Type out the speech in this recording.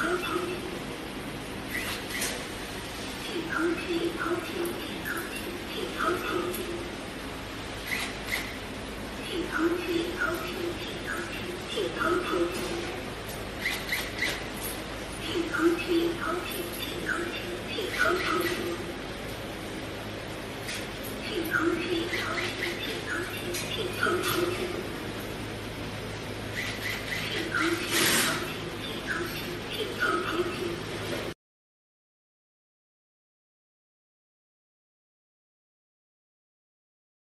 Okay.